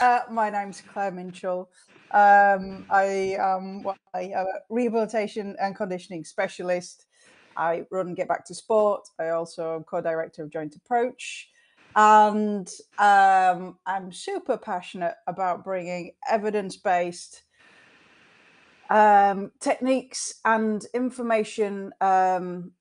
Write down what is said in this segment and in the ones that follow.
uh, my name's Claire Minshull. Um, I am a rehabilitation and conditioning specialist. I run Get Back to Sport. I also am co-director of Joint Approach, and um, I'm super passionate about bringing evidence-based um, techniques and information um,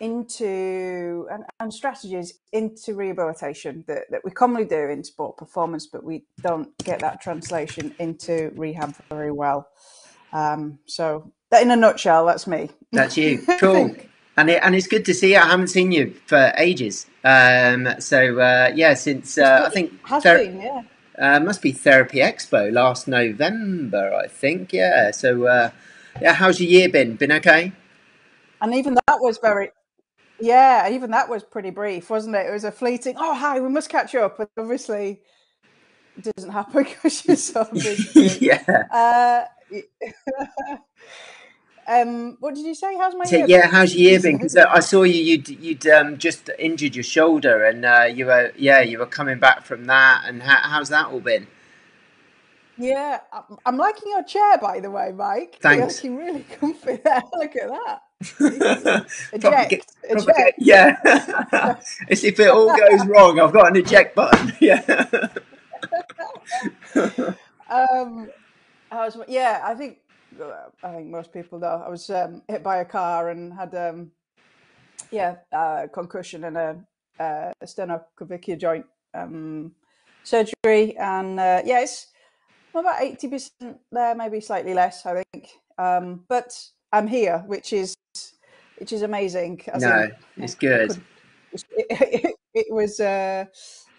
into and, and, strategies into rehabilitation that, that we commonly do in sport performance, but we don't get that translation into rehab very well. Um, so that in a nutshell, that's me. That's you. Cool. and it, and it's good to see you. I haven't seen you for ages. Um, so uh, yeah, since uh, I think has ther- been, yeah. Uh, must be Therapy Expo last November, I think. Yeah. So uh, yeah, how's your year been? Been okay? And even that was very yeah, even that was pretty brief, wasn't it? It was a fleeting, oh, hi, we must catch up. But obviously, it doesn't happen because you're so busy. yeah. Uh, um, what did you say? How's my so, year? Yeah, how's your year been? Because uh, I saw you, you'd, you'd um, just injured your shoulder and uh, you were, yeah, you were coming back from that. And how, how's that all been? Yeah, I'm liking your chair, by the way, Mike. Thanks. You're looking really comfy there. Look at that. eject, eject. yeah. it's if it all goes wrong, I've got an eject button. Yeah. um, I was, yeah, I think I think most people know. I was um, hit by a car and had um, yeah, uh, concussion and a, uh, a sternoclavicular joint um, surgery, and uh, yeah, it's about eighty percent there, maybe slightly less, I think. Um, but I'm here, which is which is amazing. no, in, it's good. Could, it, it, it, was uh,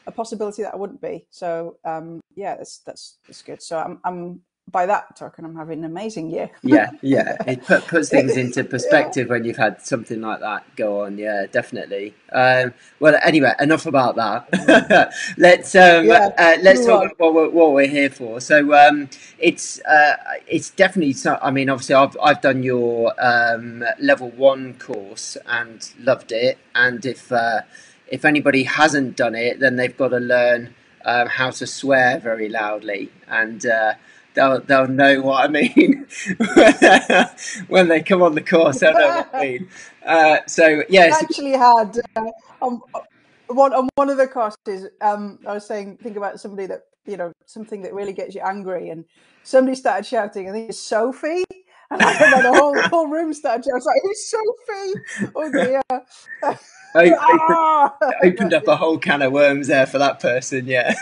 a possibility that I wouldn't be. So um, yeah, that's that's that's good. So I'm I'm by that token, I'm having an amazing year. yeah, yeah, it put, puts things into perspective yeah. when you've had something like that go on. Yeah, definitely. Um, well, anyway, enough about that. let's um, yeah, uh, let's talk about what we're, what we're, here for. So um, it's uh, it's definitely. So, I mean, obviously, I've I've done your um, level one course and loved it. And if uh, if anybody hasn't done it, then they've got to learn um, how to swear very loudly and uh, they'll they'll know what I mean when they come on the course. They'll know what I mean. Uh, so yes, I actually had uh, on one on one of the courses. Um, I was saying, think about somebody that you know something that really gets you angry, and somebody started shouting. I think it's Sophie. And I the whole whole room started shouting. I was like, "Who's Sophie?" Oh dear. opened, ah! opened up a whole can of worms there for that person. Yeah.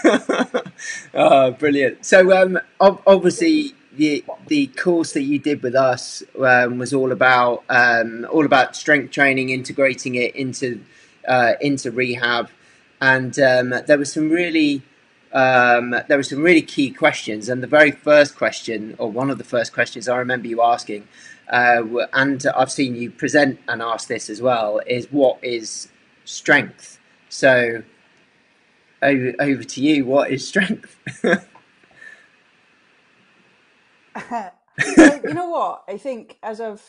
oh, brilliant. So, um, obviously, the the course that you did with us um, was all about um, all about strength training, integrating it into uh, into rehab, and um, there was some really um, there were some really key questions. And the very first question, or one of the first questions I remember you asking, uh, and I've seen you present and ask this as well, is what is strength? So over, over to you. What is strength? you know what? I think as I've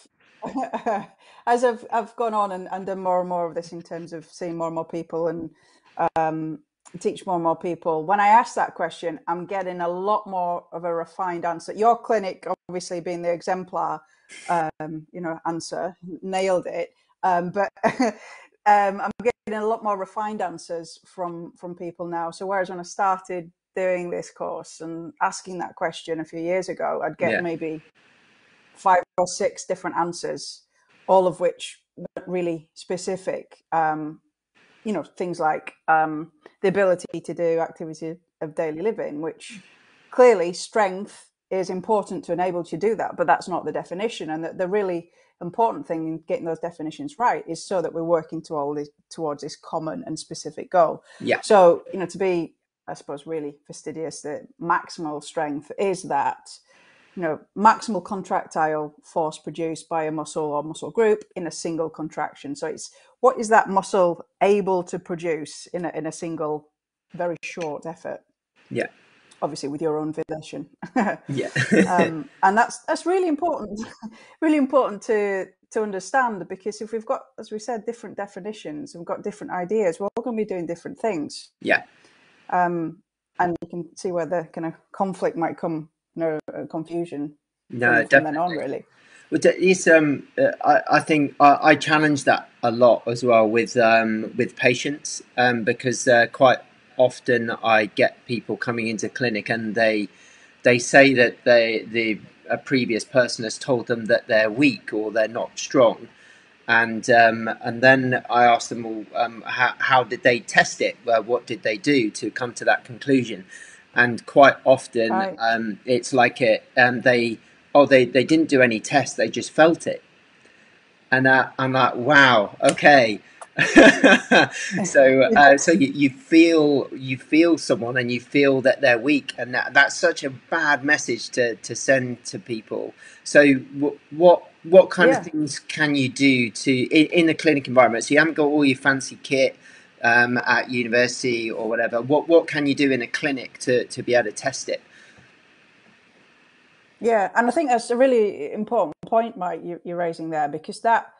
as I've I've gone on and, and done more and more of this in terms of seeing more and more people and um, teach more and more people. When I ask that question, I'm getting a lot more of a refined answer. Your clinic, obviously, being the exemplar, um, you know, answer, nailed it. Um, but um, I'm getting a lot more refined answers from from people now. So whereas when I started doing this course and asking that question a few years ago, I'd get yeah. maybe five or six different answers, all of which weren't really specific. Um, you know, things like um, the ability to do activities of daily living, which clearly strength is important to enable to do that, but that's not the definition. And the, the really important thing in getting those definitions right is so that we're working to all this, towards this common and specific goal. Yeah. So, you know, to be, I suppose, really fastidious, the maximal strength is that, you know, maximal contractile force produced by a muscle or muscle group in a single contraction. So it's what is that muscle able to produce in a, in a single, very short effort? Yeah obviously with your own volition. yeah, um, and that's that's really important, really important to to understand because if we've got, as we said, different definitions, we've got different ideas, we're all going to be doing different things. Yeah. Um, and you can see where the kind of conflict might come, you know, uh, confusion. No, from, from then on, really. Well, it's, um, uh, I, I think I, I, challenge that a lot as well with um, with patients um, because uh, quite often I get people coming into clinic and they they say that they the a previous person has told them that they're weak or they're not strong, and um, and then I ask them, well, um, how, how did they test it? Well, what did they do to come to that conclusion? And quite often, right. um, it's like it, um, they oh they, they didn't do any tests, they just felt it, and uh, I'm like, wow, okay. so uh, so you, you feel you feel someone and you feel that they're weak and that, that's such a bad message to, to send to people. So w- what what kind yeah. of things can you do to in, in the clinic environment? So you haven't got all your fancy kit um, at university or whatever. What what can you do in a clinic to, to be able to test it? Yeah and i think that's a really important point mike you, you're raising there because that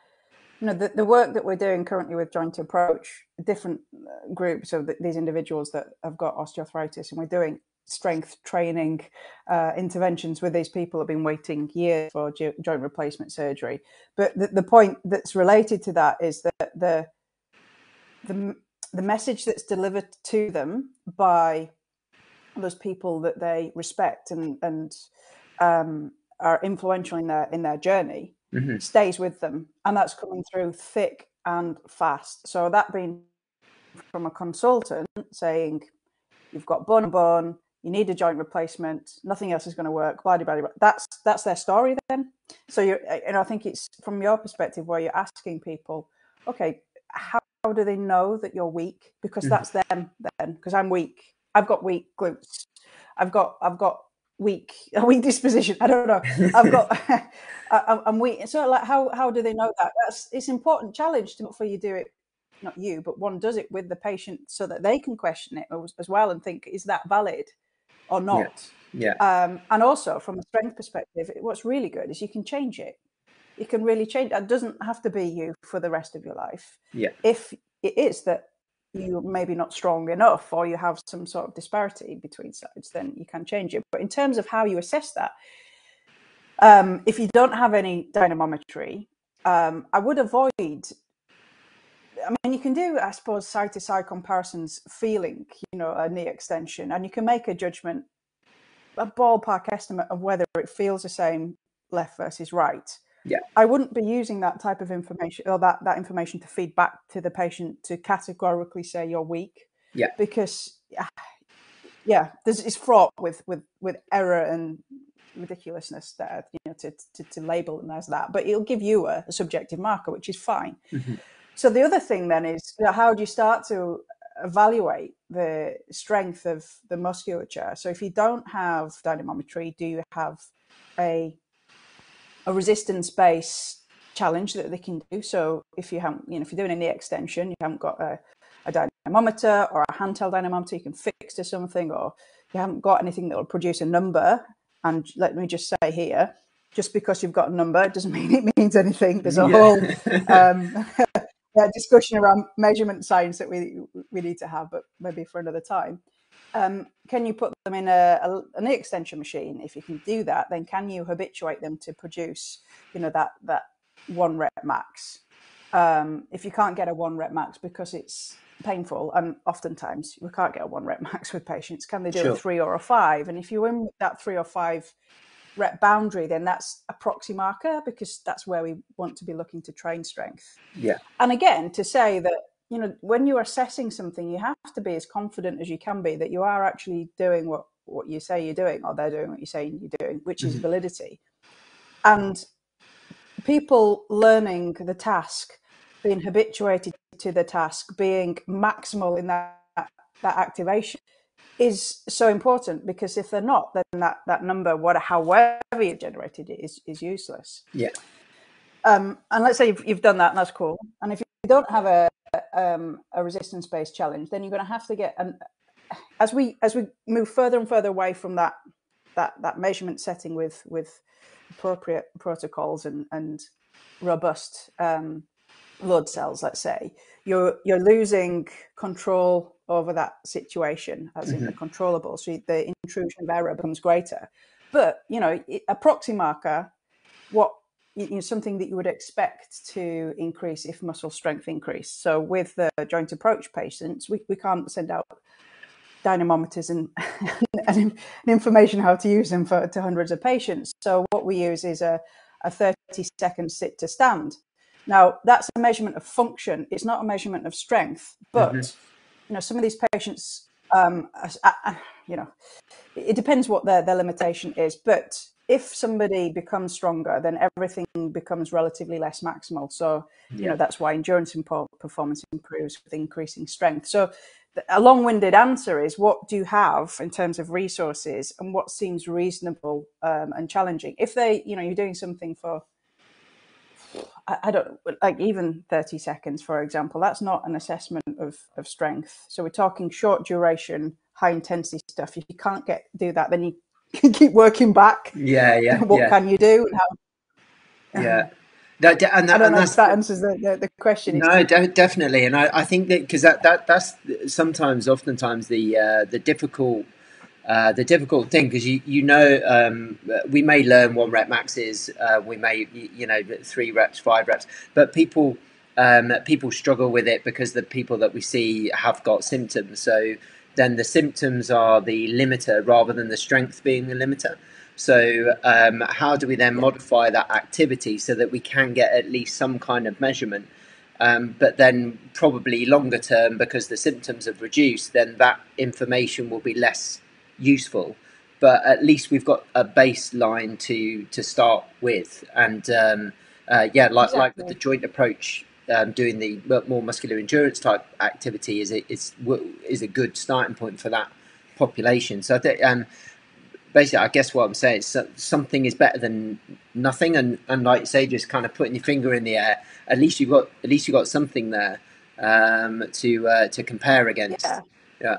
you know the, the work that we're doing currently with joint approach different uh, groups of the, these individuals that have got osteoarthritis and we're doing strength training uh, interventions with these people have been waiting years for joint replacement surgery. But the, the point that's related to that is that the the the message that's delivered to them by those people that they respect and and um, are influential in their in their journey mm-hmm. stays with them, and that's coming through thick and fast. So that being from a consultant saying, "You've got bone bone, you need a joint replacement, nothing else is going to work." Blah blah blah. That's that's their story then. So you and I think it's from your perspective where you're asking people, okay, how, how do they know that you're weak? Because mm-hmm. that's them then. Because I'm weak. I've got weak glutes. I've got I've got weak a weak disposition. I don't know. I've got I, am weak so like how how do they know that? That's it's important challenge to for you do it not you but one does it with the patient so that they can question it as well and think is that valid or not? Yeah, yeah. Um, and also from a strength perspective what's really good is you can change it. You can really change it doesn't have to be you for the rest of your life. Yeah. If it is that you're maybe not strong enough or you have some sort of disparity between sides, then you can change it. But in terms of how you assess that, um, if you don't have any dynamometry, um, I would avoid. I mean, you can do, I suppose, side to side comparisons, feeling, you know, a knee extension, and you can make a judgment, a ballpark estimate of whether it feels the same left versus right yeah. I wouldn't be using that type of information or that that information to feed back to the patient to categorically say you're weak yeah. because yeah this is fraught with with with error and ridiculousness there you know to, to, to label them as that but it'll give you a, a subjective marker which is fine. Mm-hmm. so the other thing then is you know, how do you start to evaluate the strength of the musculature? So if you don't have dynamometry do you have a a resistance based challenge that they can do. So if you haven't, you know, if you're doing a knee extension, you haven't got a, a dynamometer or a handheld dynamometer you can fix to something, or you haven't got anything that will produce a number. And let me just say here, just because you've got a number doesn't mean it means anything. There's a yeah. whole um, discussion around measurement science that we we need to have, but maybe for another time. Um, can you put them in a, a, an extension machine? If you can do that, then can you habituate them to produce, you know, that that one rep max? Um, if you can't get a one rep max because it's painful, and oftentimes we can't get a one rep max with patients, can they do sure. a three or a five? And if you're in that three or five rep boundary, then that's a proxy marker because that's where we want to be looking to train strength. Yeah. And again, to say that you know when you're assessing something you have to be as confident as you can be that you are actually doing what what you say you're doing or they're doing what you're saying you're doing which mm-hmm. is validity. And people learning the task being habituated to the task being maximal in that that activation is so important because if they're not then that that number what however you've generated it is is useless. Yeah. Um, and let's say you've, you've done that and that's cool. And if you don't have a um, a resistance based challenge, then you're going to have to get and as we as we move further and further away from that that that measurement setting with with appropriate protocols and and robust um, load cells, let's say, you're you're losing control over that situation, as mm-hmm. in the mm-hmm. controllable. So the intrusion of error becomes greater. But you know, a proxy marker, what you know, something that you would expect to increase if muscle strength increased. So with the joint approach patients, we, we can't send out dynamometers and, and, information how to use them for to hundreds of patients. So what we use is a, a 30 second sit to stand. Now that's a measurement of function. It's not a measurement of strength, but mm-hmm. you know some of these patients, um, you know, it depends what their, their limitation is. But if somebody becomes stronger, then everything becomes relatively less maximal. So, yeah. you know, that's why endurance performance improves with increasing strength. So, a long winded answer is what do you have in terms of resources and what seems reasonable um, and challenging? If they, you know, you're doing something for, I, I, don't like even 30 seconds, for example, that's not an assessment of, of strength. So, we're talking short duration, high intensity stuff. If you can't get do that, then you keep working back. Yeah, yeah. what yeah. can you do? How, yeah. That, and that, I don't know if that answers the, the, the question. No, de- definitely, and I, I think that because that, that that's sometimes, oftentimes, the uh, the difficult uh, the difficult thing because you you know um, we may learn one rep maxes, uh, we may you know three reps, five reps, but people um, people struggle with it because the people that we see have got symptoms. So then the symptoms are the limiter rather than the strength being the limiter. So, um, how do we then modify that activity so that we can get at least some kind of measurement? Um, but then, probably longer term, because the symptoms have reduced, then that information will be less useful. But at least we've got a baseline to to start with, and um, uh, yeah, like exactly. like with the joint approach um, doing the more muscular endurance type activity is a, is is a good starting point for that population. So I think um, basically, I guess what I'm saying is something is better than nothing, and, and like you say, just kind of putting your finger in the air. At least you've got at least you've got something there um, to uh, to compare against. Yeah. yeah.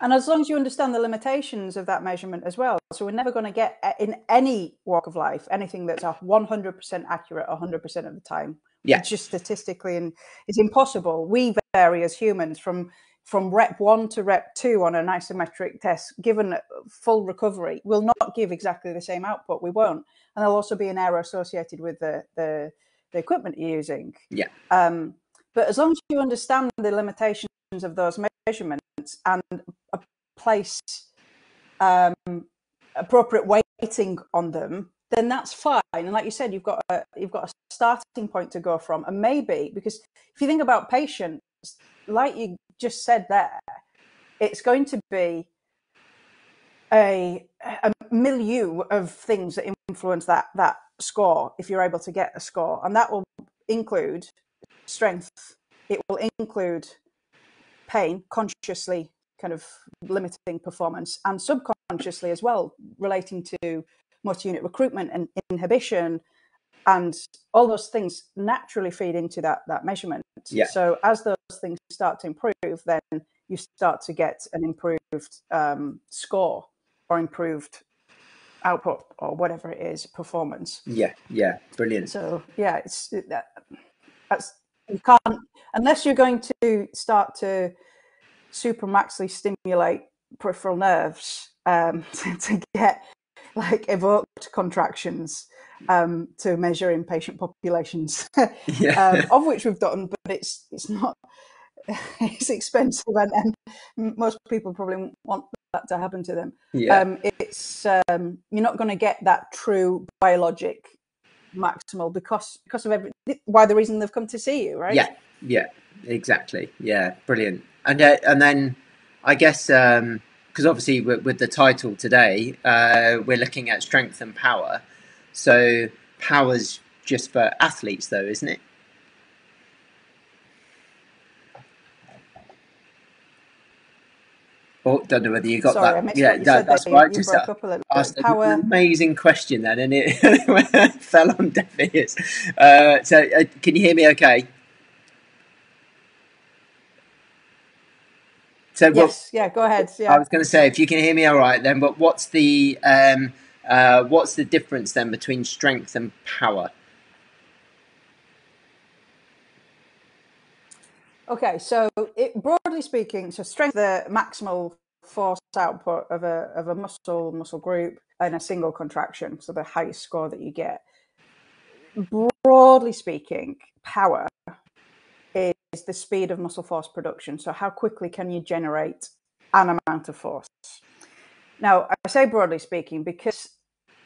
And as long as you understand the limitations of that measurement as well, so we're never going to get in any walk of life anything that's a 100% accurate 100% of the time yeah. It's just statistically and it's impossible. We vary as humans from from rep one to rep two on an isometric test, given full recovery, will not give exactly the same output. We won't, and there'll also be an error associated with the the, the equipment you're using. Yeah. Um, but as long as you understand the limitations of those measurements and place um, appropriate weighting on them, then that's fine. And like you said, you've got a you've got a starting point to go from, and maybe because if you think about patients, like you just said there, it's going to be a a milieu of things that influence that that score if you're able to get a score, and that will include strength. It will include pain, consciously kind of limiting performance, and subconsciously as well, relating to motor unit recruitment and inhibition and all those things naturally feed into that that measurement. Yeah. so as those things start to improve then you start to get an improved um, score or improved output or whatever it is performance. Yeah yeah brilliant. So yeah it's that, that's you can't unless you're going to start to supramaximally stimulate peripheral nerves um, to, to get like evoked contractions um, to measure in patient populations, yeah. um, of which we've done, but it's it's not it's expensive, and, and, most people probably want that to happen to them. Yeah. Um, it's um, you're not going to get that true biologic maximal because because of every why the reason they've come to see you, right? Yeah, yeah, exactly. Yeah, brilliant. And uh, and then I guess um, because obviously with, with, the title today, uh, we're looking at strength and power. So power's just for athletes, though, isn't it? Oh, don't know whether you got Sorry, that. yeah, that, that's right. You just asked Power. an amazing question then, and it fell on deaf ears. Uh, so, uh, can you hear me? Okay. So yes, yeah, go ahead. Yeah. I was going to say if you can hear me all right then, but what's the um, uh, what's the difference then between strength and power? Okay, so broadly speaking, so strength the maximal force output of a of a muscle muscle group in a single contraction, so the highest score that you get. Broadly speaking, power is the speed of muscle force production. So how quickly can you generate an amount of force? Now, I say broadly speaking because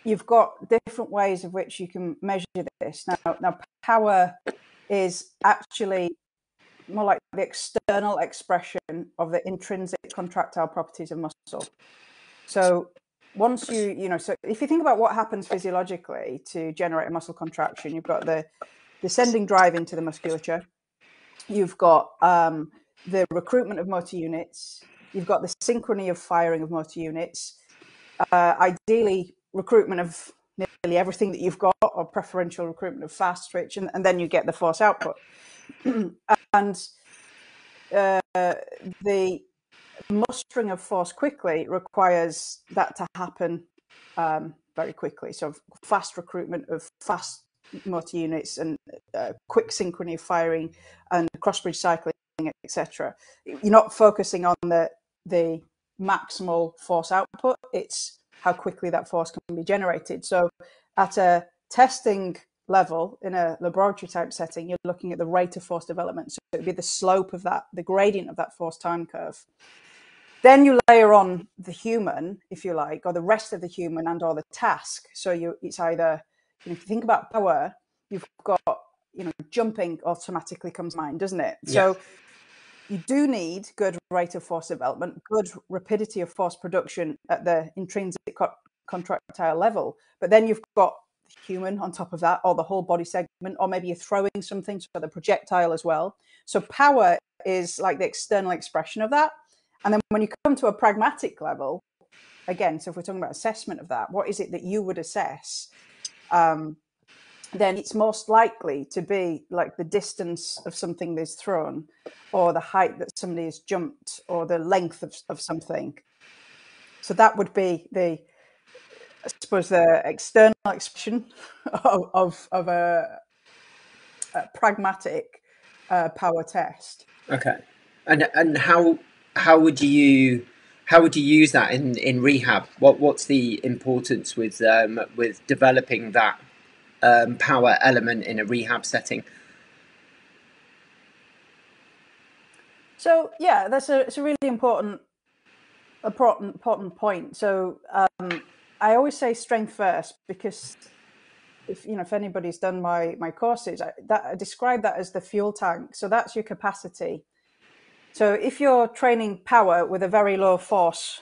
you've got different ways of which you can measure this. Now, now power is actually more like the external expression of the intrinsic contractile properties of muscle. So once you, you know, so if you think about what happens physiologically to generate a muscle contraction, you've got the descending drive into the musculature, you've got um, the recruitment of motor units, you've got the synchrony of firing of motor units, uh, ideally recruitment of nearly everything that you've got, or preferential recruitment of fast twitch, and, and then you get the force output. and uh, the mustering of force quickly requires that to happen um, very quickly. So fast recruitment of fast motor units and uh, quick synchrony firing and cross bridge cycling, etc. You're not focusing on the the maximal force output. It's how quickly that force can be generated. So at a testing level in a laboratory type setting, you're looking at the rate of force development. So it would be the slope of that, the gradient of that force time curve. Then you layer on the human, if you like, or the rest of the human and or the task. So you it's either you know, if you think about power, you've got you know jumping automatically comes to mind, doesn't it? Yeah. So you do need good rate of force development, good rapidity of force production at the intrinsic co- contractile level. But then you've got human on top of that, or the whole body segment, or maybe you're throwing something, so the projectile as well. So power is like the external expression of that. And then when you come to a pragmatic level, again, so if we're talking about assessment of that, what is it that you would assess? Um, then it's most likely to be like the distance of something that's thrown, or the height that somebody has jumped, or the length of, of something. So that would be the, I suppose, the external expression of, of, of a, a, pragmatic uh, power test. Okay, and and how how would you how would you use that in, in rehab? What what's the importance with um, with developing that um, power element in a rehab setting? So yeah, that's a it's a really important important important point. So um, I always say strength first because if you know if anybody's done my my courses, I, that I describe that as the fuel tank. So that's your capacity. So if you're training power with a very low force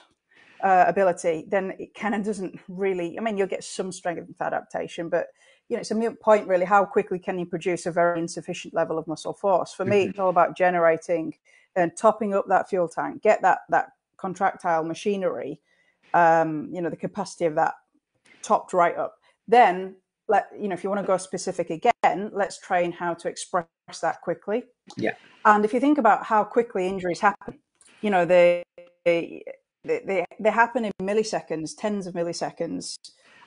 uh, ability, then it kind of doesn't really. I mean, you'll get some strength adaptation, but you know, it's a mute point really. How quickly can you produce a very insufficient level of muscle force? For me, mm-hmm. it's all about generating and topping up that fuel tank, get that that contractile machinery, um, you know, the capacity of that topped right up. Then let you know if you want to go specific again, let's train how to express that quickly. Yeah. And if you think about how quickly injuries happen, you know, they they they, they happen in milliseconds, tens of milliseconds.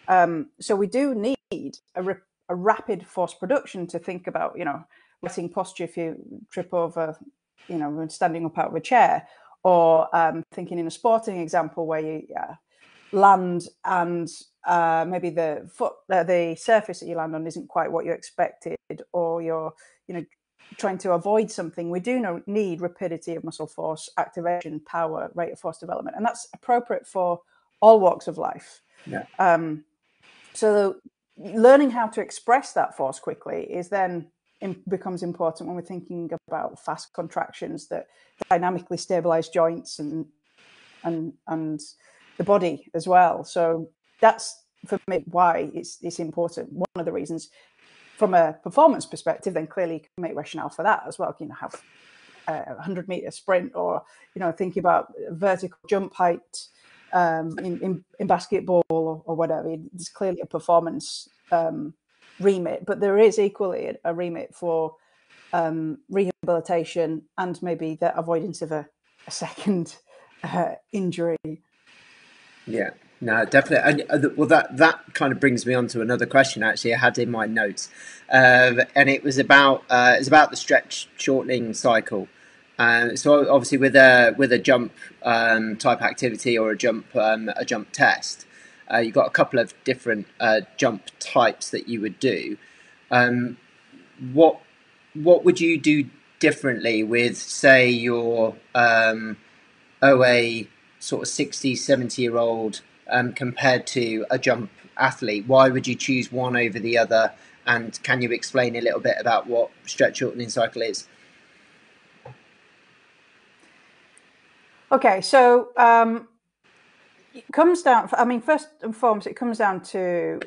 Um, so we do need a, re- a rapid force production to think about, you know, letting posture if you trip over, you know, standing up out of a chair, or um, thinking in a sporting example where you yeah, land and uh, maybe the foot, uh, the surface that you land on isn't quite what you expected, or you're, you know, trying to avoid something. We do know, need rapidity of muscle force, activation, power, rate of force development, and that's appropriate for all walks of life. Yeah. Um, so learning how to express that force quickly is then becomes important when we're thinking about fast contractions that dynamically stabilize joints and and and the body as well. So that's for me why it's it's important. One of the reasons from a performance perspective, then clearly you can make rationale for that as well. You know, have a 100 meter sprint or you know thinking about vertical jump height um, in, in, in, basketball or, or, whatever. It's clearly a performance um, remit, but there is equally a, remit for um, rehabilitation and maybe the avoidance of a, a second uh, injury. Yeah, no, definitely. And uh, well, that that kind of brings me on to another question. Actually, I had in my notes, uh, and it was about uh, it's about the stretch shortening cycle Uh, so obviously with a with a jump um, type activity or a jump um, a jump test, uh, you've got a couple of different uh, jump types that you would do. Um, what what would you do differently with say your um, OA sort of 60, 70 year old um, compared to a jump athlete? Why would you choose one over the other? And can you explain a little bit about what stretch shortening cycle is? Okay, so um, it comes down. I mean, first and foremost, it comes down to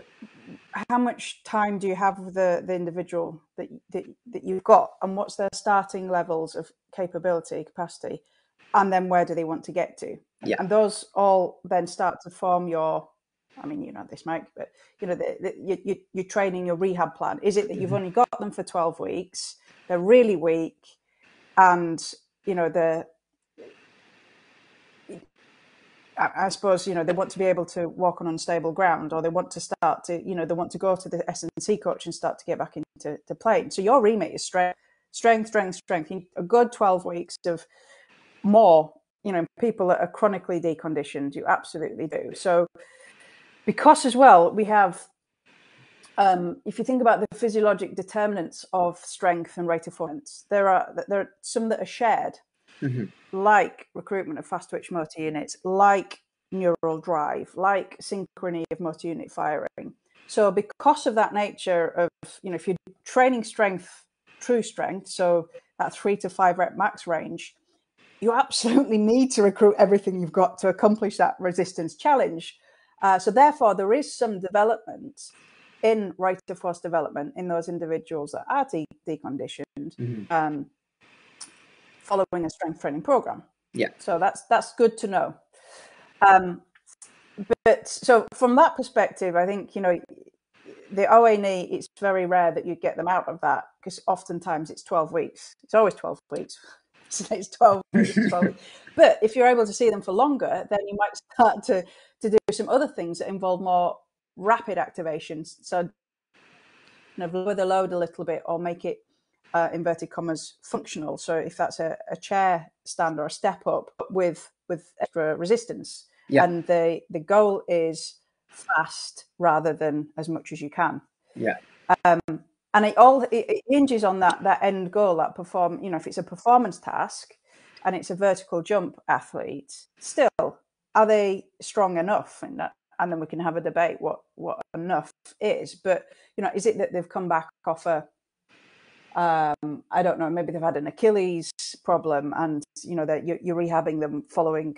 how much time do you have with the, the individual that, that that you've got, and what's their starting levels of capability, capacity, and then where do they want to get to? Yeah. And those all then start to form your. I mean, you know this, Mike, but you know, the, the, you, you're training your rehab plan. Is it that you've mm-hmm. only got them for twelve weeks? They're really weak, and you know the I suppose you know they want to be able to walk on unstable ground, or they want to start to you know they want to go to the S and C coach and start to get back into to playing. So your remit is strength, strength, strength, strength. A good twelve weeks of more. You know, people that are chronically deconditioned, you absolutely do. So because as well we have, um, if you think about the physiologic determinants of strength and rate of performance, there are there are some that are shared mm-hmm. like recruitment of fast twitch motor units, like neural drive, like synchrony of motor unit firing. So because of that nature of, you know, if you're training strength, true strength, so that three to five rep max range, you absolutely need to recruit everything you've got to accomplish that resistance challenge. Uh, so therefore, there is some development in rate of force development in those individuals that are de- deconditioned. Mm-hmm. Um, following a strength training program. Yeah. So that's that's good to know. Um, but so from that perspective, I think you know the OA knee. It's very rare that you get them out of that because oftentimes it's twelve weeks. It's always twelve weeks. it's 12 weeks, 12 weeks. But if you're able to see them for longer, then you might start to to do some other things that involve more rapid activations. So you know, lower the load a little bit or make it uh, inverted commas functional. So if that's a, a, chair stand or a step up with with extra resistance, yeah. and the the goal is fast rather than as much as you can. Yeah. Um, and it all it, hinges on that that end goal, that perform. You know, if it's a performance task and it's a vertical jump athlete, still are they strong enough in that? And then we can have a debate what what enough is. But you know, is it that they've come back off a um, I don't know, maybe they've had an Achilles problem and, you know, that you're, you're rehabbing them following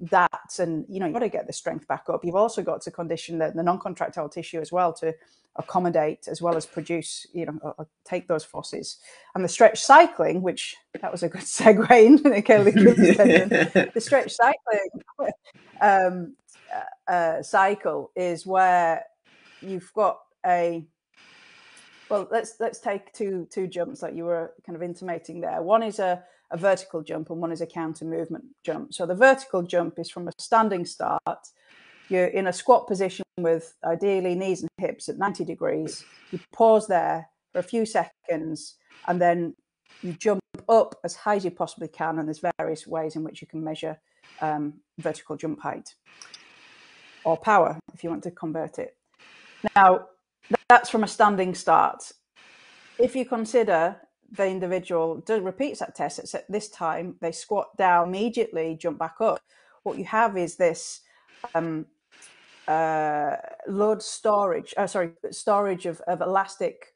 that. And, you know, you've got to get the strength back up. You've also got to condition the, the non-contractile tissue as well to accommodate as well as produce, you know, or, take those forces. And the stretch cycling, which that was a good segue into the the stretch cycling um, uh, uh, cycle is where you've got a well, let's let's take two two jumps that you were kind of intimating there. One is a, a vertical jump and one is a counter movement jump. So the vertical jump is from a standing start. You're in a squat position with ideally knees and hips at 90 degrees. You pause there for a few seconds and then you jump up as high as you possibly can. And there's various ways in which you can measure um, vertical jump height or power if you want to convert it. Now, that's from a standing start. If you consider the individual does repeats that test, except this time they squat down immediately, jump back up. What you have is this um, uh, load storage, uh, sorry, storage of, of elastic,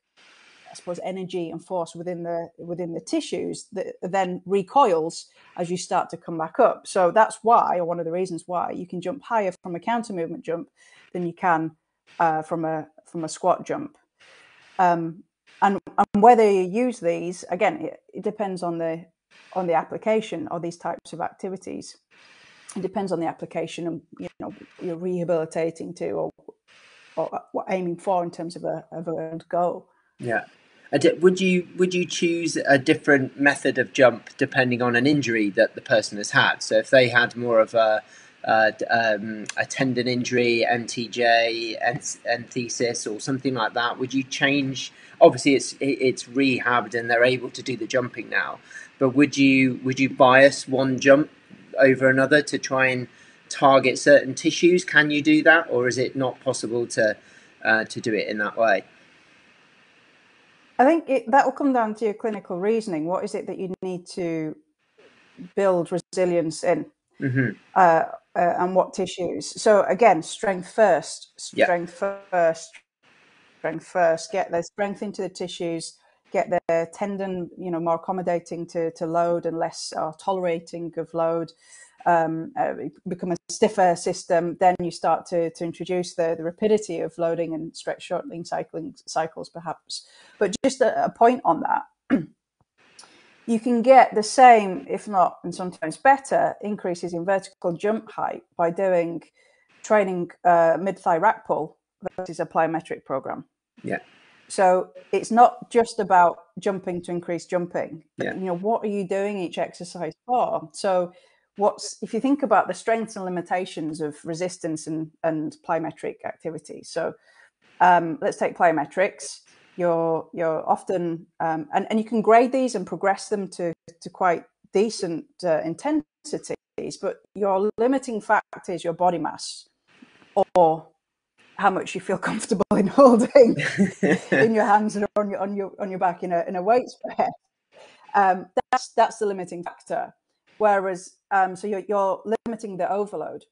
I suppose, energy and force within the within the tissues that then recoils as you start to come back up. So that's why, or one of the reasons why, you can jump higher from a counter movement jump than you can uh, from a from a squat jump. Um, and, and, whether you use these, again, it, it, depends on the on the application of these types of activities. It depends on the application and you know you're rehabilitating to or or what aiming for in terms of a of a goal. Yeah. Would you would you choose a different method of jump depending on an injury that the person has had? So if they had more of a uh, um, a tendon injury, MTJ, enthesis, or something like that, would you change? Obviously, it's it's rehabbed and they're able to do the jumping now, but would you would you bias one jump over another to try and target certain tissues? Can you do that, or is it not possible to uh, to do it in that way? I think it, that will come down to your clinical reasoning. What is it that you need to build resilience in? Mm-hmm. Uh, uh, and what tissues. So again, strength first, strength yep. first, strength first. Get the strength into the tissues. Get the tendon, you know, more accommodating to, to load and less uh, tolerating of load. Um, uh, become a stiffer system. Then you start to, to introduce the, the rapidity of loading and stretch shortening cycling cycles, perhaps. But just a, a point on that you can get the same, if not, and sometimes better, increases in vertical jump height by doing training uh, mid thigh rack pull versus a plyometric program. Yeah. So it's not just about jumping to increase jumping. Yeah. You know, what are you doing each exercise for? So what's if you think about the strengths and limitations of resistance and, and plyometric activity. So um, let's take plyometrics you're you're often um, and, and you can grade these and progress them to to quite decent uh, intensities but your limiting factor is your body mass or how much you feel comfortable in holding in your hands or on your on your on your back in a in a weight spread. Um, that's that's the limiting factor. Whereas um, so you're, you're limiting the overload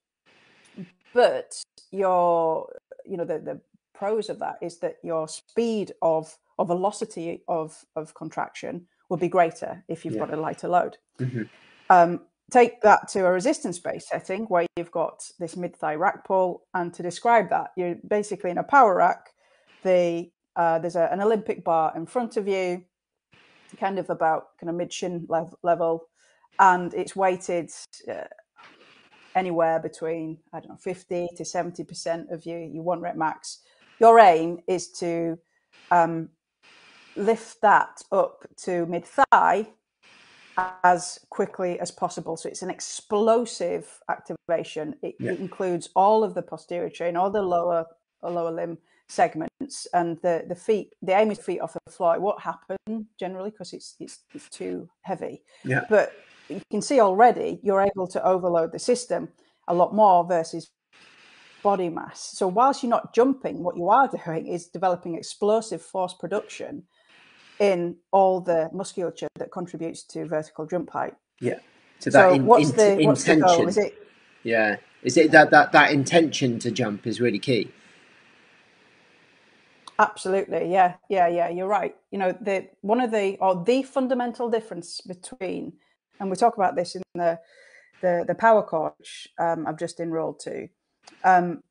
but your you know the, the pros of that is that your speed of or velocity of of contraction will be greater if you've yeah. got a lighter load. Mm-hmm. Um, take that to a resistance based setting where you've got this mid thigh rack pull, and to describe that, you're basically in a power rack. The uh, there's a, an Olympic bar in front of you, kind of about kind of mid shin level, and it's weighted uh, anywhere between I don't know 50 to 70 percent of you you one rep max your aim is to um, lift that up to mid thigh as quickly as possible. So it's an explosive activation. It, yeah. it, includes all of the posterior chain, all the lower lower limb segments, and the the feet. The aim is feet off the floor. It won't happen generally because it's, it's it's too heavy. Yeah. But you can see already you're able to overload the system a lot more versus body mass. So whilst you're not jumping, what you are doing is developing explosive force production in all the musculature that contributes to vertical jump height. Yeah. So that so in, what's, in, the, what's intention. The goal? Is it? Yeah. Is it that, that that intention to jump is really key? Absolutely. Yeah. Yeah. Yeah. You're right. You know, the one of the or the fundamental difference between, and we talk about this in the the, the power coach um, I've just enrolled to, um,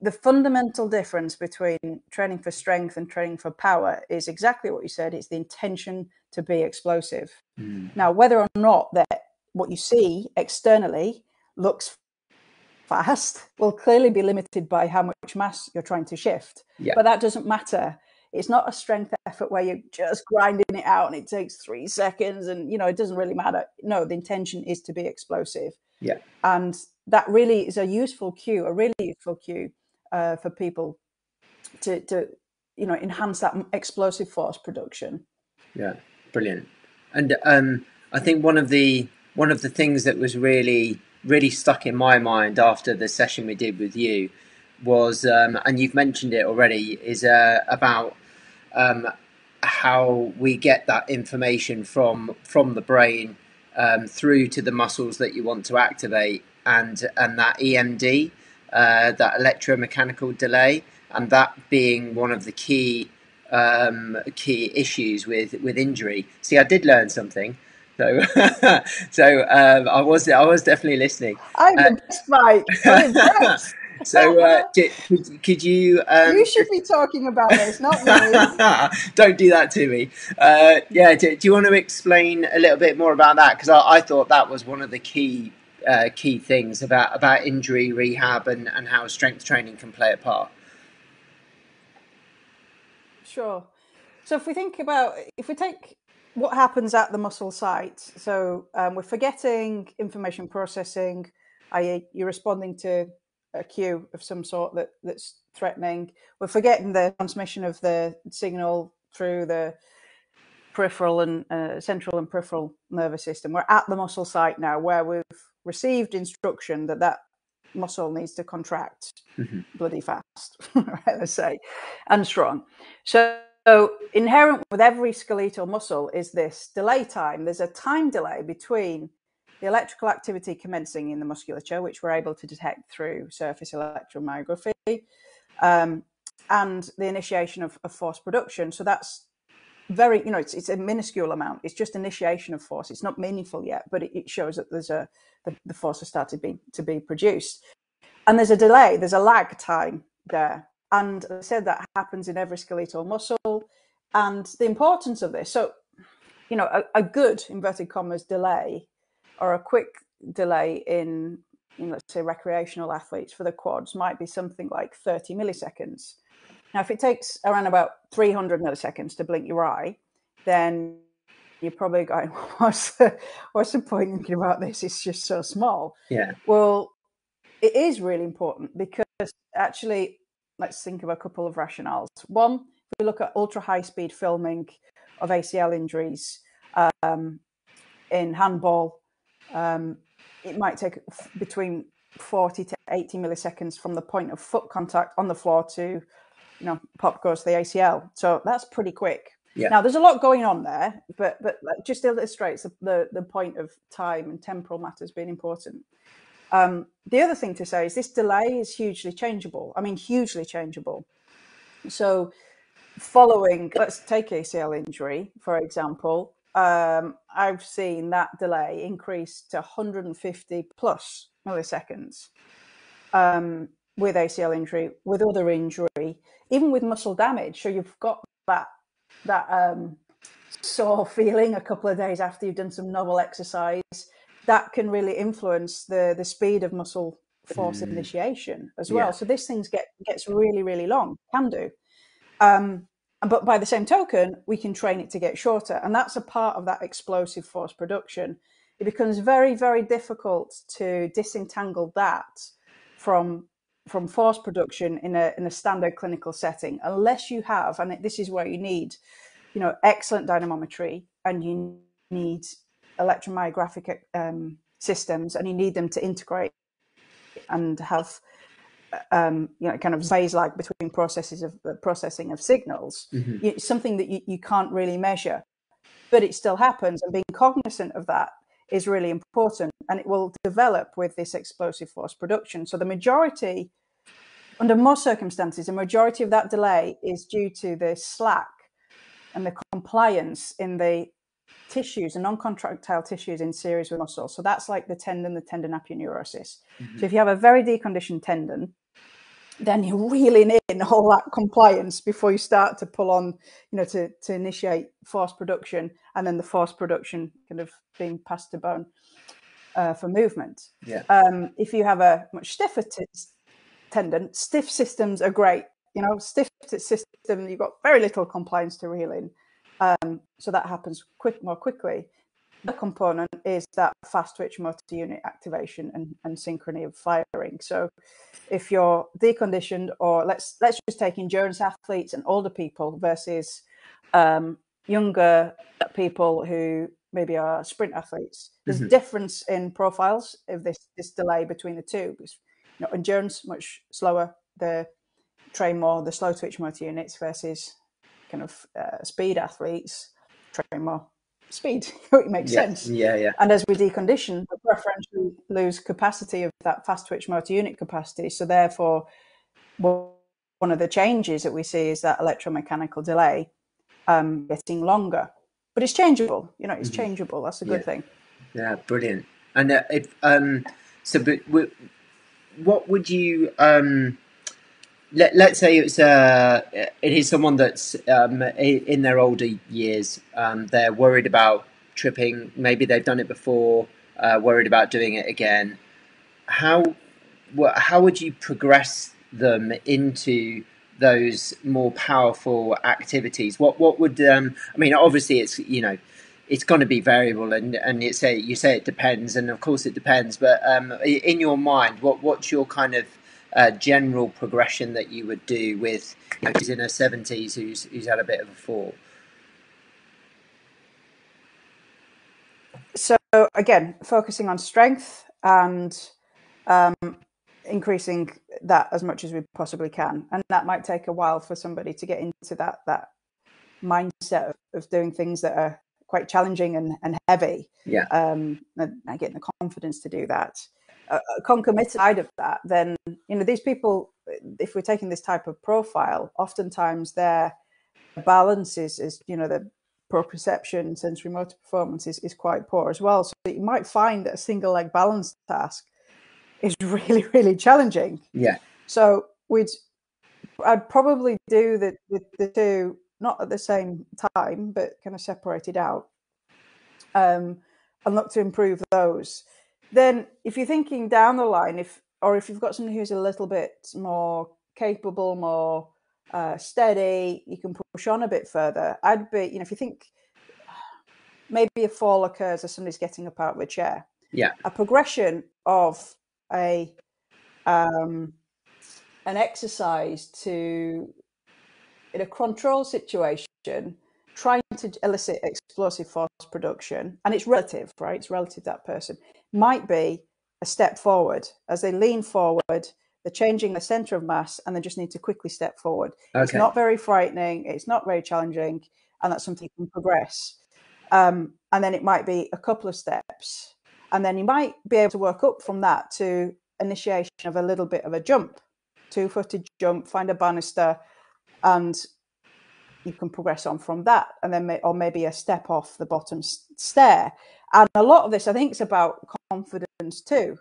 the fundamental difference between training for strength and training for power is exactly what you said. It's the intention to be explosive. Mm. Now, whether or not that what you see externally looks fast will clearly be limited by how much mass you're trying to shift. Yeah. But that doesn't matter. It's not a strength effort where you're just grinding it out and it takes three seconds and you know it doesn't really matter. No, the intention is to be explosive. Yeah. And that really is a useful cue, a really useful cue uh, for people to, to, you know, enhance that explosive force production. Yeah, brilliant. And um, I think one of the one of the things that was really really stuck in my mind after the session we did with you was, um, and you've mentioned it already, is uh, about um, how we get that information from from the brain um, through to the muscles that you want to activate and and that EMD, uh, that electromechanical delay, and that being one of the key um, key issues with with injury. See, I did learn something. So, so um, I was I was definitely listening. I'm uh, impressed, Mike. So, uh, did, could, could, you? Um, you should be talking about this, not me. Don't do that to me. Uh, yeah, do, do, you want to explain a little bit more about that? Because I, I, thought that was one of the key uh, key things about about injury rehab and, and how strength training can play a part. Sure. So if we think about if we take what happens at the muscle site, so um, we're forgetting information processing, i.e., you're responding to a cue of some sort that that's threatening. We're forgetting the transmission of the signal through the peripheral and uh, central and peripheral nervous system. We're at the muscle site now where we've received instruction that that muscle needs to contract mm-hmm. bloody fast, let's say, and strong. So, so inherent with every skeletal muscle is this delay time. There's a time delay between the electrical activity commencing in the musculature, which we're able to detect through surface electromyography, um, and the initiation of, of, force production. So that's very, you know, it's, it's, a minuscule amount. It's just initiation of force. It's not meaningful yet, but it, it shows that there's a the, the force has started be, to be produced. And there's a delay. There's a lag time there. And I said that happens in every skeletal muscle. And the importance of this. So, you know, a, a good inverted commas delay or a quick delay in, in, let's say, recreational athletes for the quads might be something like 30 milliseconds. Now, if it takes around about 300 milliseconds to blink your eye, then you're probably going, what's the, what's the point in thinking about this? It's just so small. Yeah. Well, it is really important because actually, let's think of a couple of rationales. One, if we look at ultra high speed filming of ACL injuries um, in handball, um, it might take between 40 to 80 milliseconds from the point of foot contact on the floor to, you know, pop goes the ACL. So that's pretty quick. Yeah. Now there's a lot going on there, but but just illustrates the, the, the point of time and temporal matters being important. Um, the other thing to say is this delay is hugely changeable. I mean, hugely changeable. So, following, let's take ACL injury for example um, I've seen that delay increase to 150 plus milliseconds um, with ACL injury, with other injury, even with muscle damage. So you've got that that um, sore feeling a couple of days after you've done some novel exercise. That can really influence the the speed of muscle force mm. initiation as well. Yeah. So this thing get gets really really long. Can do. Um, but by the same token, we can train it to get shorter. And that's a part of that explosive force production. It becomes very, very difficult to disentangle that from from force production in a in a standard clinical setting, unless you have, and this is where you need, you know, excellent dynamometry and you need electromyographic um, systems, and you need them to integrate and have um, you know, kind of phase like between processes of uh, processing of signals, mm-hmm. you, something that you, you can't really measure, but it still happens. And being cognizant of that is really important, and it will develop with this explosive force production. So the majority, under most circumstances, the majority of that delay is due to the slack and the compliance in the tissues and non-contractile tissues in series with muscle. So that's like the tendon, the tendon aponeurosis. Mm-hmm. So if you have a very deconditioned tendon, then you're reeling in all that compliance before you start to pull on, you know, to, to initiate force production and then the force production kind of being passed to bone uh, for movement. Yeah. Um, if you have a much stiffer t- tendon, stiff systems are great. You know, stiff system, you've got very little compliance to reel in. Um, so that happens quick more quickly. The component is that fast twitch motor unit activation and, and synchrony of firing. So if you're deconditioned or let's let's just take endurance athletes and older people versus um, younger people who maybe are sprint athletes. There's mm-hmm. difference in profiles of this this delay between the two. Because, you know, endurance much slower. The train more the slow twitch motor units versus kind of uh, speed athletes train more speed. it makes yeah. sense. Yeah, yeah. And as we decondition, we preferentially lose capacity of that fast twitch motor unit capacity. So therefore, one of the changes that we see is that electromechanical delay um, getting longer. But it's changeable. You know, it's mm-hmm. changeable. That's a good yeah. thing. Yeah, brilliant. And uh, if um, so, but what would you um let, let's say it's uh, it is someone that's um, in their older years. Um, they're worried about tripping. Maybe they've done it before. Uh, worried about doing it again. How how would you progress them into those more powerful activities? What what would um, I mean? Obviously, it's you know it's going to be variable, and and you say you say it depends, and of course it depends. But um, in your mind, what what's your kind of uh, general progression that you would do with you know, who's in her seventies, who's who's had a bit of a fall? So again, focusing on strength and um, increasing that as much as we possibly can, and that might take a while for somebody to get into that that mindset of, of doing things that are quite challenging and, and heavy. Yeah. Um, and, getting the confidence to do that. A, a concomitant side of that, then you know these people, if we're taking this type of profile, oftentimes their balance is, is you know the proprioception, sensory motor performance is, is quite poor as well. So you might find that a single leg balance task is really, really challenging. Yeah. So we'd I'd probably do the, the, the two not at the same time, but kind of separated out, um, and look to improve those. Then, if you're thinking down the line, if or if you've got someone who's a little bit more capable, more uh, steady, you can push on a bit further. I'd be, you know, if you think maybe a fall occurs as somebody's getting up out of a chair, yeah, a progression of a um, an exercise to in a control situation, trying to elicit explosive force production, and it's relative, right? It's relative to that person, might be a step forward. As they lean forward, they're changing the center of mass and they just need to quickly step forward. Okay. It's not very frightening, it's not very challenging, and that's something you can progress. Um, and then it might be a couple of steps. And then you might be able to work up from that to initiation of a little bit of a jump, two footed jump, find a banister, and you can progress on from that and then may, or maybe a step off the bottom stair and a lot of this i think is about confidence too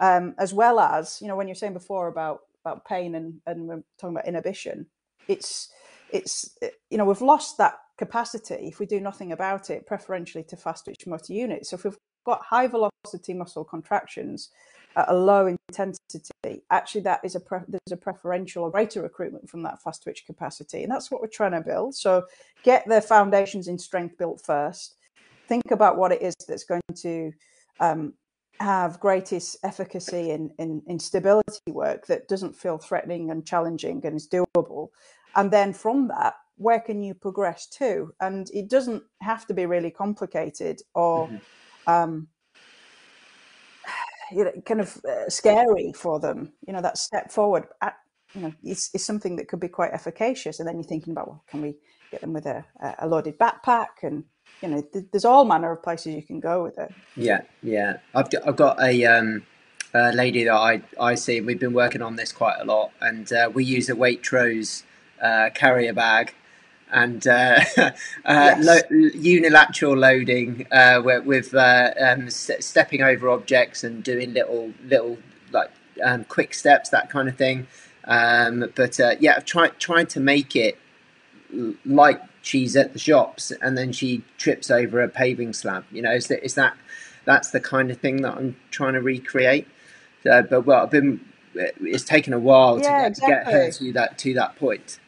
um, as well as you know when you're saying before about about pain and and we're talking about inhibition it's it's you know we've lost that capacity if we do nothing about it preferentially to fast twitch motor units so if we've got high velocity muscle contractions at a low intensity, actually that is a pre- there's a preferential or greater recruitment from that fast twitch capacity, and that's what we're trying to build. So get the foundations in strength built first. Think about what it is that's going to um, have greatest efficacy in, in, in stability work that doesn't feel threatening and challenging and is doable. And then from that, where can you progress to? And it doesn't have to be really complicated or mm-hmm. um, you know, kind of uh, scary for them. You know, that step forward, at, you know, is, is something that could be quite efficacious. And then you're thinking about, well, can we get them with a, a loaded backpack? And, you know, th- there's all manner of places you can go with it. Yeah, yeah. I've, I've got a, um, a lady that I, I see, we've been working on this quite a lot. And uh, we use a Waitrose uh, carrier bag and uh, uh, yes. lo- unilateral loading uh, with uh, um, st- stepping over objects and doing little little like um, quick steps, that kind of thing. Um, but uh, yeah, I've tried tried to make it like she's at the shops, and then she trips over a paving slab. You know, is that is that that's the kind of thing that I'm trying to recreate. but well, I've been it's taken a while yeah, to, get, exactly. to get her to that to that point.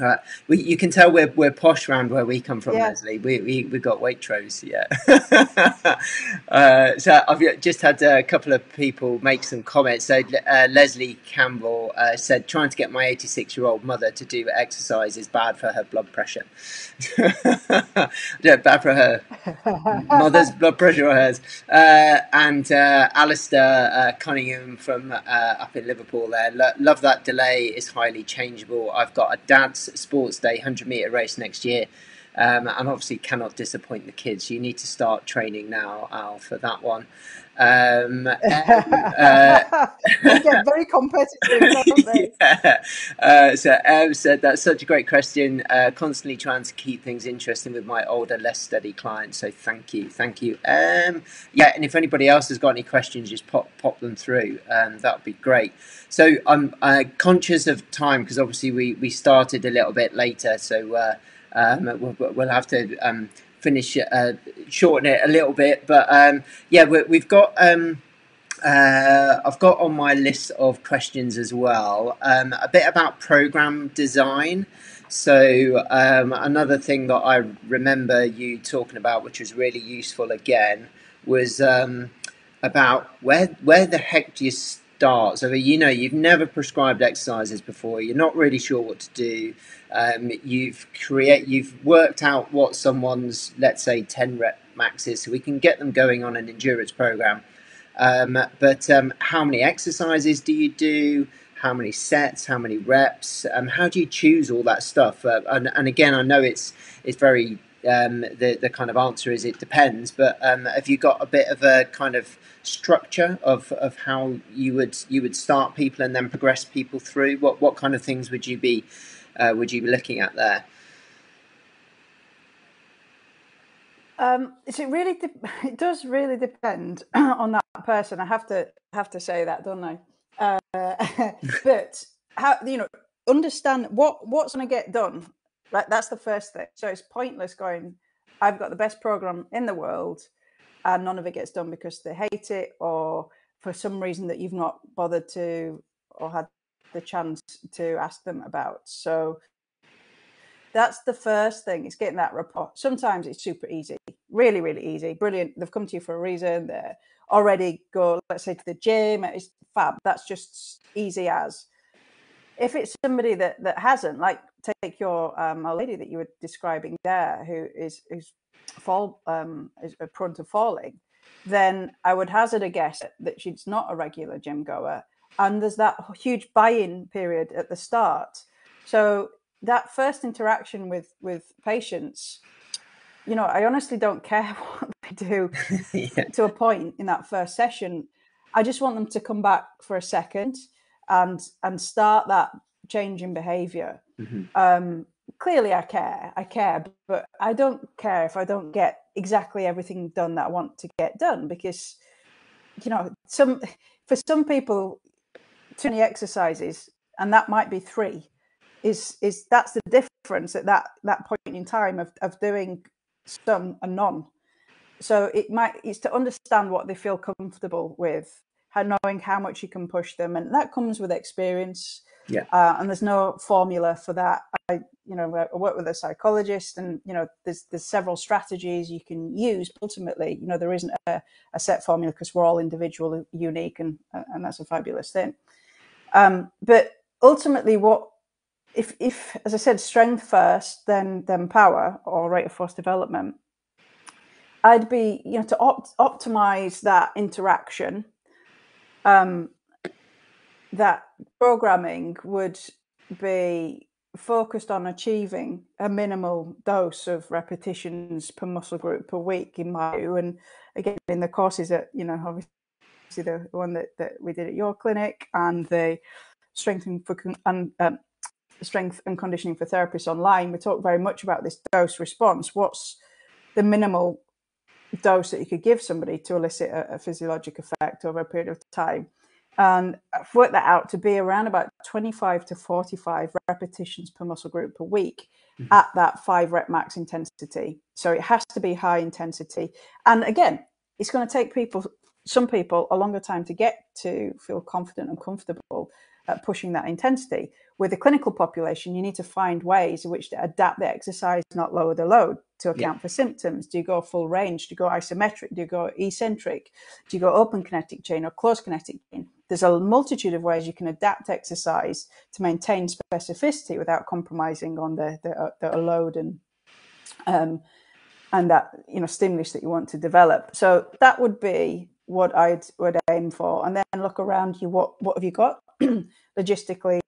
Uh, we, you can tell we're, we're posh around where we come from, yeah. Leslie. We, we, we've got Waitrose, yeah. uh, so I've just had a couple of people make some comments. So uh, Leslie Campbell uh, said, trying to get my 86 year old mother to do exercise is bad for her blood pressure. yeah, bad for her mother's blood pressure or hers. Uh, and uh, Alistair Cunningham from up in Liverpool there, Lo- love that delay is highly changeable. I've got a dad's sports day 100 meter race next year. Um, and obviously cannot disappoint the kids. You need to start training now, Al, for that one. Um, uh, they get very competitive, yeah. uh, so Ev said that's such a great question. Uh, constantly trying to keep things interesting with my older, less steady clients. So thank you, thank you. Um, yeah, and if anybody else has got any questions, just pop pop them through. Um, that would be great. So I'm uh, conscious of time because obviously we we started a little bit later, so. Uh, um, we'll, we'll, have to finish uh, shorten it a little bit. But um, yeah, we, have got. Um, uh, I've got on my list of questions as well um, a bit about program design. So um, another thing that I remember you talking about, which was really useful again, was um, about where where the heck do you start? So you know you've never prescribed exercises before. You're not really sure what to do. Um, you've create you've worked out what someone's let's say ten rep max is, so we can get them going on an endurance program. Um, but um, how many exercises do you do? how many sets, how many reps, um, how do you choose all that stuff? Uh, and, and, again, I know it's it's very um, the the kind of answer is it depends, but um, have you got a bit of a kind of structure of, of how you would you would start people and then progress people through? What what kind of things would you be uh, would you be looking at there? Um, it really de- it does really depend on that person. I have to have to say that, don't I? Uh, but how you know understand what what's going to get done. That's the first thing. So it's pointless going. I've got the best program in the world, and none of it gets done because they hate it or for some reason that you've not bothered to or had the chance to ask them about. So that's the first thing is getting that rapport. Sometimes it's super easy, really, really easy, brilliant. They've come to you for a reason. They're already go, let's say, to the gym. It's fab. That's just easy as. If it's somebody that that hasn't, like take your um, a lady that you were describing there, who is is fall um, is prone to falling, then I would hazard a guess that she's not a regular gym goer, and there's that huge buy-in period at the start. So that first interaction with with patients you know, I honestly don't care what they do yeah. to a point in that first session. I just want them to come back for a second and and start that change in behavior. Mm-hmm. Um, clearly, I care. I care, but I don't care if I don't get exactly everything done that I want to get done because, you know, some for some people, many exercises, and that might be three, is is that's the difference at that that point in time of of doing some and none. So it might it's to understand what they feel comfortable with, how knowing how much you can push them, and that comes with experience. Yeah. Uh, and there's no formula for that. I, you know, I work with a psychologist, and you know, there's there's several strategies you can use. Ultimately, you know, there isn't a, a set formula because we're all individual, unique, and and that's a fabulous thing. Um, but ultimately, what if if as I said, strength first, then then power or rate of force development, I'd be you know to opt, optimize that interaction. Um, that programming would be focused on achieving a minimal dose of repetitions per muscle group per week in my view and again in the courses that you know obviously the one that, that we did at your clinic and the strengthening for and um, strength and conditioning for therapists online, we talk very much about this dose response. What's the minimal dose that you could give somebody to elicit a, a physiologic effect over a period of time? And I've worked that out to be around about 25 to 45 repetitions per muscle group per week mm-hmm. at that five rep max intensity. So it has to be high intensity. And again, it's going to take people, some people, a longer time to get to feel confident and comfortable at pushing that intensity. With the clinical population, you need to find ways in which to adapt the exercise, not lower the load to account yeah. for symptoms. Do you go full range? Do you go isometric? Do you go eccentric? Do you go open kinetic chain or closed kinetic chain? There's a multitude of ways you can adapt exercise to maintain specificity without compromising on the, the, uh, the load and um, and that you know stimulus that you want to develop. So that would be what I'd would aim for, and then look around you. What what have you got logistically?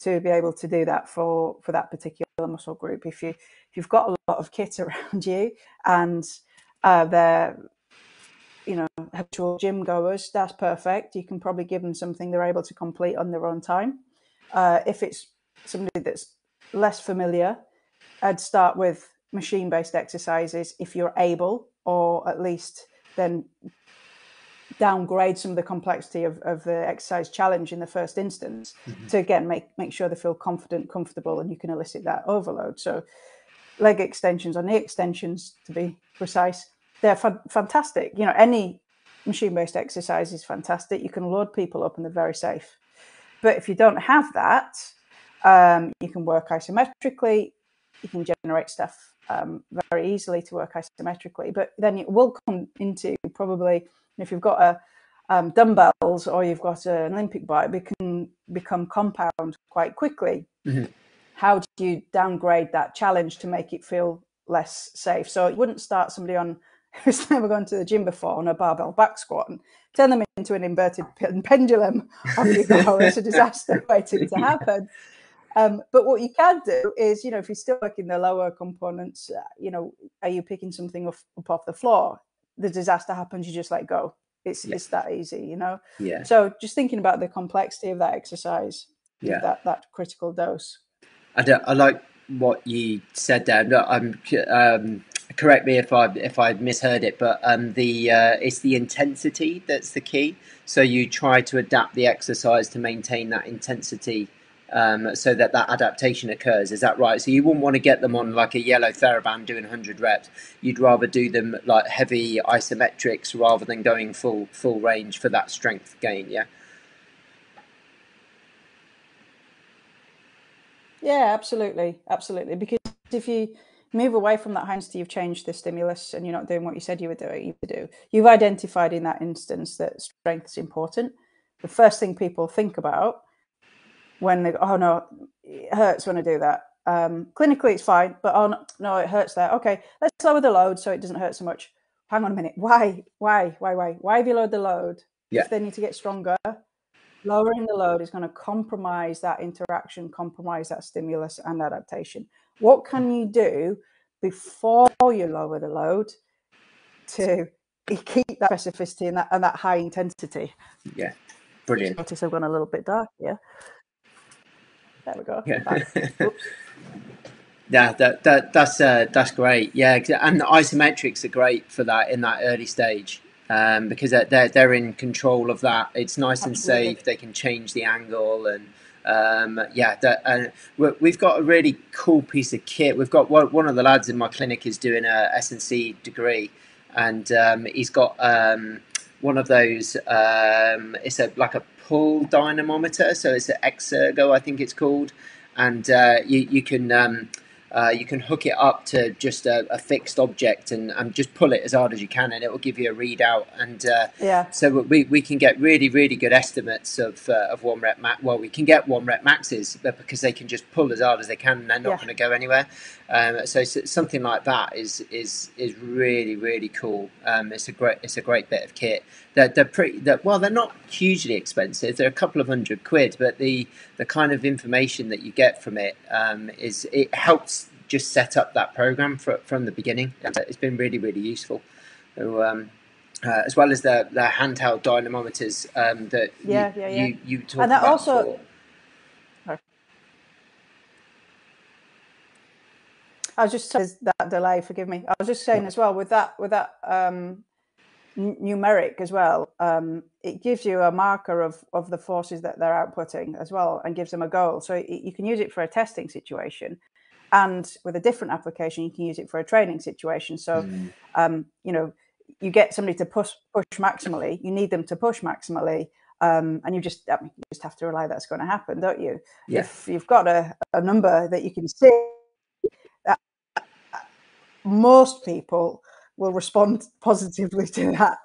to be able to do that for for that particular muscle group. If you if you've got a lot of kit around you and uh, they're you know habitual gym goers, that's perfect. You can probably give them something they're able to complete on their own time. Uh, if it's somebody that's less familiar, I'd start with machine based exercises if you're able, or at least then downgrade some of the complexity of, of the exercise challenge in the first instance mm-hmm. to again make make sure they feel confident, comfortable, and you can elicit that overload. So leg extensions or knee extensions, to be precise, they're fa- fantastic. You know, any machine-based exercise is fantastic. You can load people up and they're very safe. But if you don't have that, Um, you can work isometrically. You can generate stuff um, very easily to work isometrically. But then it will come into probably if you've got a um, dumbbells or you've got an Olympic bike, it can become compound quite quickly. Mm-hmm. How do you downgrade that challenge to make it feel less safe? So you wouldn't start somebody on who's never gone to the gym before on a barbell back squat and turn them into an inverted pendulum. it's a disaster waiting to happen. Um, but what you can do is, you know, if you're still working the lower components, uh, you know, are you picking something off, up off the floor? The disaster happens, you just let go. It's yeah. it's that easy, you know. Yeah. So just thinking about the complexity of that exercise, yeah, that that critical dose. I don't, I like what you said there. I'm um, correct me if I if I misheard it, but um, the uh, it's the intensity that's the key. So you try to adapt the exercise to maintain that intensity um, so that that adaptation occurs. Is that right? So you wouldn't want to get them on like a yellow TheraBand doing 100 reps. You'd rather do them like heavy isometrics rather than going full full range for that strength gain. Yeah. Yeah, absolutely, absolutely. Because if you move away from that intensity, you've changed the stimulus, and you're not doing what you said you were doing. You do. You've identified in that instance that strength is important. The first thing people think about when they go, oh no, it hurts when I do that. Um, clinically, it's fine, but oh no, no, it hurts there. Okay, let's lower the load so it doesn't hurt so much. Hang on a minute. Why? Why? Why? Why? Why have you lowered the load? Yeah. If they need to get stronger, lowering the load is going to compromise that interaction, compromise that stimulus and adaptation. What can you do before you lower the load to keep that specificity and that, and that high intensity? Yeah, brilliant. Notice I've gone a little bit dark here. There we go. Yeah. yeah, that, that that's uh, that's great. Yeah, and the isometrics are great for that in that early stage um, because they're they're in control of that. It's nice Absolutely. and safe. They can change the angle and. Um, yeah, that, uh, we've got a really cool piece of kit. We've got one, one of the lads in my clinic is doing a S&C degree, and um, he's got um, one of those. Um, it's a like a pull dynamometer. So it's an Exergo, I think it's called, and uh, you you can um, uh, you can hook it up to just a, a, fixed object and, and just pull it as hard as you can, and it will give you a readout. And uh, yeah, so we, we can get really really good estimates of uh, of one rep max. Well, we can get one rep maxes, but because they can just pull as hard as they can, and they're not yeah. going to go anywhere. Um, so, so, something like that is is is really really cool. Um, it's a great it's a great bit of kit. They're, they're pretty. Well, they're not hugely expensive. They're a couple of hundred quid, but the the kind of information that you get from it um, is it helps just set up that program for, from the beginning. It's been really really useful. So, um, uh, as well as the the handheld dynamometers um, that yeah, you, yeah, yeah. you you talk and that also. Before. I was just that delay. Forgive me. I was just saying as well with that with that um, numeric as well, um, it gives you a marker of, of the forces that they're outputting as well and gives them a goal. So it, you can use it for a testing situation. And with a different application, you can use it for a training situation. So, mm. um, you know, you get somebody to push push maximally. You need them to push maximally, um, and you just I mean, you just have to rely that's going to happen, don't you? Yeah. If you've got a, a number that you can see, that most people will respond positively to that.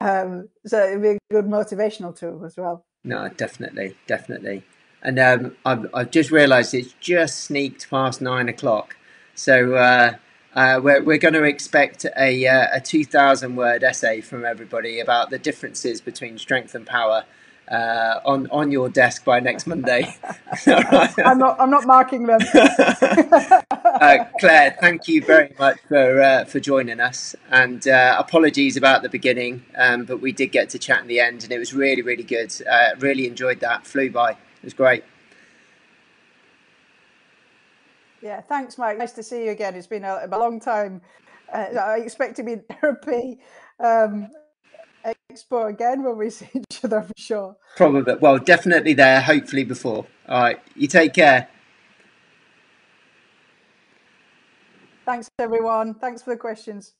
Um, so it'd be a good motivational tool as well. No, definitely, definitely. And um, I've, I've, just realised it's just sneaked past nine o'clock, so uh, uh, we're, we're going to expect a, uh, a two thousand word essay from everybody about the differences between strength and power uh, on on your desk by next Monday. I'm not. I'm not marking them. uh, Claire, thank you very much for uh, for joining us, and uh, apologies about the beginning, um, but we did get to chat in the end, and it was really really good. Uh, really enjoyed that. Flew by. It was great. Yeah, thanks, Mike. Nice to see you again. It's been a, a long time. Uh, I expect to be in therapy. Um, expo again when we see each other for sure. Probably. Well, definitely there. Hopefully before. All right. You take care. Thanks, everyone. Thanks for the questions.